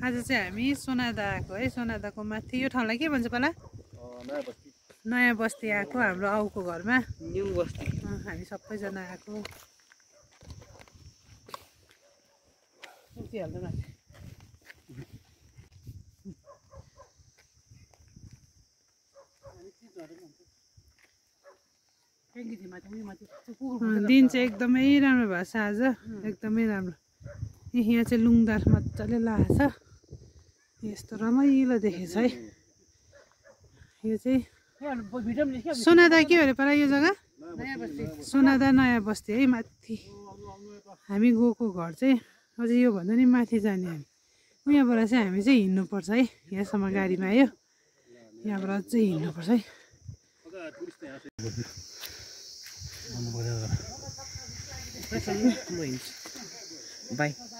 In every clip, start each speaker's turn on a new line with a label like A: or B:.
A: आज चाहिँ हामी सोनादा आएको है सोनादाको माथि। यो ठाउँलाई के भन्छ पहिला
B: नयाँ बस्ती
A: नयाँ बस्ती आएको हाम्रो आउको घरमा।
C: न्यु बस्ती।
A: हामी सबैजना आएको। दिन चाहिँ एकदमै राम्रो भएको छ आज। एकदमै राम्रो। यहाँ चाहिँ लुङदार मजाले लागेको छ। यस्तो रमाइलो देखेछ है। यो चाहिँ सोनादा के अरे पहिला यो जग्गा? सोनादा नयाँ बस्ती है माथि। हामी गएको घर चाहिँ अझै योभन्दा नि माथि जाने हामी। यहाँबाट चाहिँ हामी चाहिँ हिँड्नुपर्छ है। यहाँसम्म गाडीमा आयो। यहाँबाट अझै हिँड्नुपर्छ है।
C: म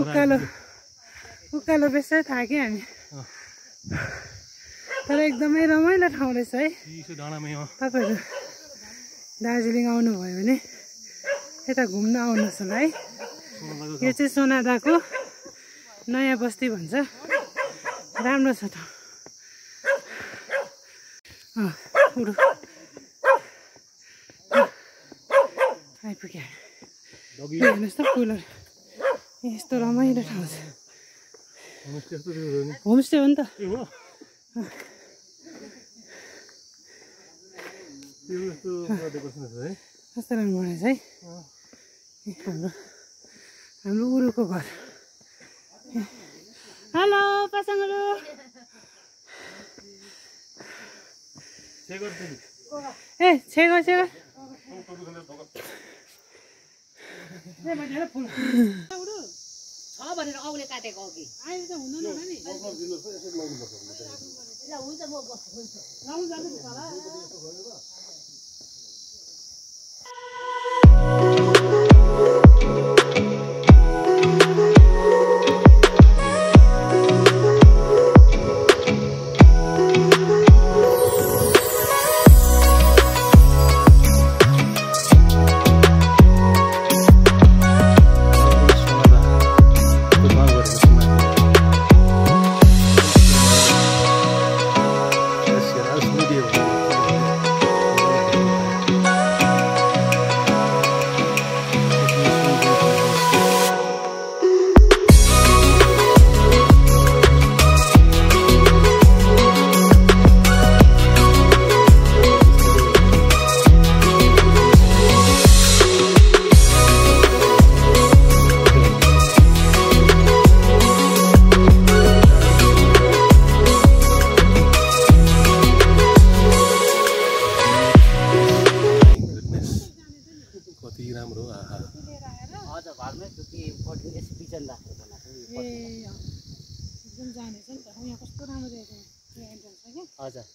A: उकालो उकालो बेसै थाक्यो हामी? तर एकदमै रमाइलो ठाउँ रहेछ है। तपाईँहरू दार्जिलिङ आउनुभयो भने यता घुम्न आउनुहोस् होला है। यो चाहिँ सोनादाको नयाँ बस्ती भन्छ। राम्रो छ ठाउँ। उडु। आइपुग्यो हेर्नुहोस् त फुलहरू यस्तो रमाइलो ठाउँ छ
B: होमस्टे
A: हो नि त कस्तो राम्रो बनाएछ है हाम्रो हाम्रो उरुको घर हेलो पासाङहरू ए छेगो छेगो
D: छ भनेर औले काटेको अघि
A: अहिले त हुँदैन होला नि
D: ल हुन्छ म
C: हजुर घरमै छु कि पट्टि यस बिजन राखेर बनाएको
A: ए अँ। एकदम जानेछ नि त। यहाँ कस्तो राम्रो यो क्या?
C: हजुर।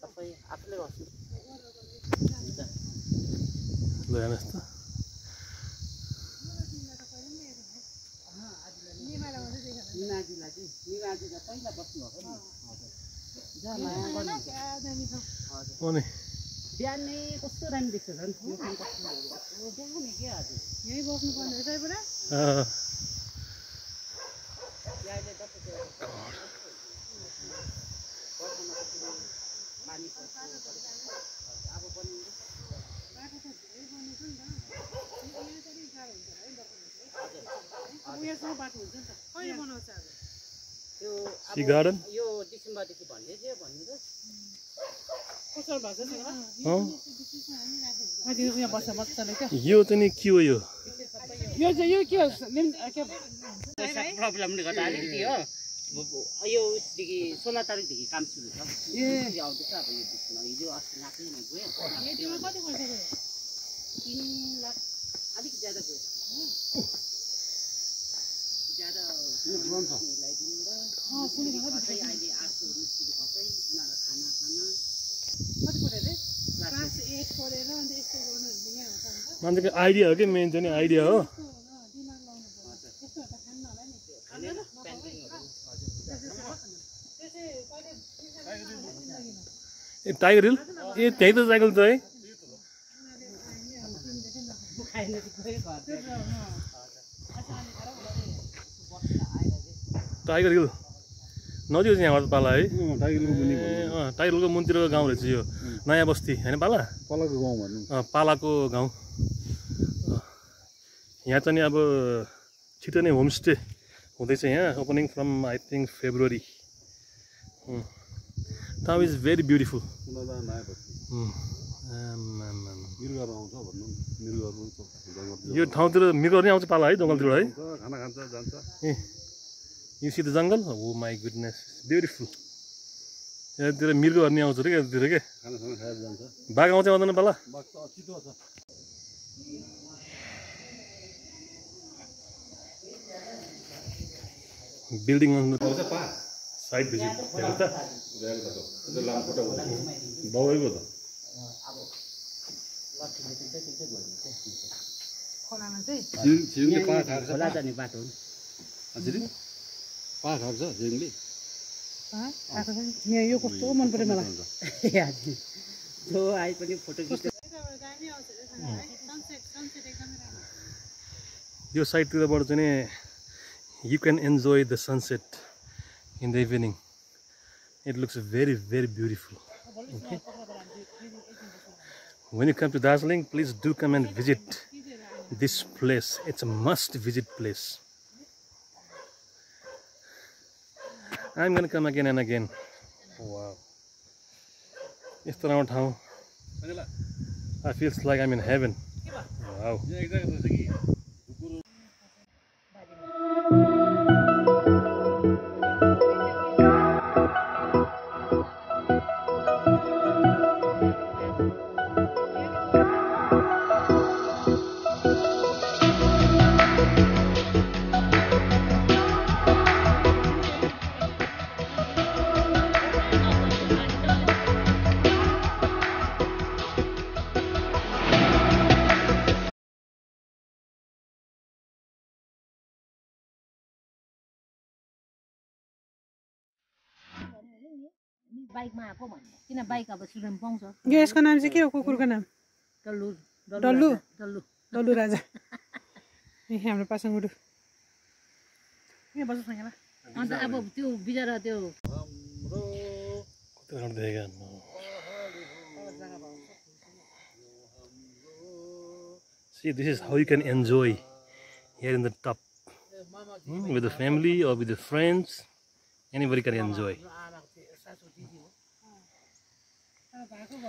C: सबै आफूले गर्छु।
B: ल हेर्नुहोस् त।
C: निमाजीलाई चाहिँ निमाजीलाई पहिला बस्नुभएको नि। हजुर। जहाँ माया गर्नु हजुर।
B: अनि
C: बिहानै कस्तो राम्रो देख्छ झन्? यो देखाउने के हजुर
A: यहीँ बस्नुपर्ने रहेछ है पुरा
C: अब पनि
A: उयोसँग बाटो हुन्छ नि त कहिले बनाउँछ अब
C: त्यो अब
B: टी गार्डन
C: यो डिसेम्बरदेखि भन्दै थियो भन्नु त।
B: यो चाहिँ नि के हो यो?
A: यो चाहिँ यो के हो? लिम- के
C: पैसा प्रब्लमले गर्दा अलिकति हो। यो उसदेखि सोह्र तारिकदेखि काम सुरु छ। आउँदैछ अब यो बिचमा हिजो अस्ति गयो
D: तिन लाख अलिक ज्यादा गयो ज्यादा मिलाइदिनु र खर्चै अहिले आठ सौ मिस्त्री खर्चै उनीहरूलाई खाना खाना।
B: मान्छेको आइडिया हो कि मेन चाहिँ नि आइडिया हो? ए टाइगर हिल ए त्यहीँ त साइकल छ है। टाइगर हिल नजिक छ यहाँबाट पाला है।
E: टाइगरको
B: मुनितिरको गाउँ रहेछ यो। नयाँ बस्ती होइन पाला?
E: पलको गाउँ भन्नु।
B: पालाको गाउँ। यहाँ चाहिँ नि अब छिटो नै होमस्टे हुँदैछ यहाँ। Opening from I think February ठाउँ इज भेरी ब्युटिफुल यो ठाउँतिर मृगहरू नै आउँछ पाला है जङ्गलतिर है?
E: खाना खान्छ जान्छ।
B: ए। यु सी द जङ्गल हो माई गुडनेस ब्युटिफुल यहाँतिर मृगहरू नि आउँछ अरे क्या यतातिर के बाघ आउँछ आउँदैन पाला
E: छ
B: बिल्डिङ साइड भिजिट त
E: बाउको त
A: खोलामा चाहिँ
C: खोला जाने बाटो
E: छ झिङले
A: यो कस्तो मन पऱ्यो मलाई
C: जो आए पनि फोटो खिच्छ
B: यो साइडतिरबाट चाहिँ नि you can enjoy the sunset in the evening it looks very very beautiful okay when you come to Darjeeling please do come and visit this place it's a must visit place I am gonna come again and again वा यस्तो राम्रो ठाउँ I feels like I in heaven wow
D: बाइकमा आएको भन्ने किन bike अब पाउँछ?
A: यो यसको नाम चाहिँ के हो कुकुरको नाम?
D: डल्लु।
A: डल्लु?
D: डल्लु।
A: डल्लु। राजा। ए हाम्रो पासाङ गुरु। यहाँ बस्छ यहाँ
D: अन्त अब त्यो बिचरा त्यो
B: See, this is how you can enjoy here in the top. Hmm, with the family or with the friends, anybody can enjoy.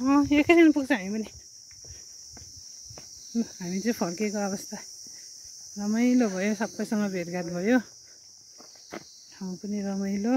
A: अँ एकैछिन पुग्छ हामी पनि। हामी चाहिँ फर्केको अवस्था। रमाइलो भयो सबैसँग भेटघाट भयो। ठाउँ पनि रमाइलो।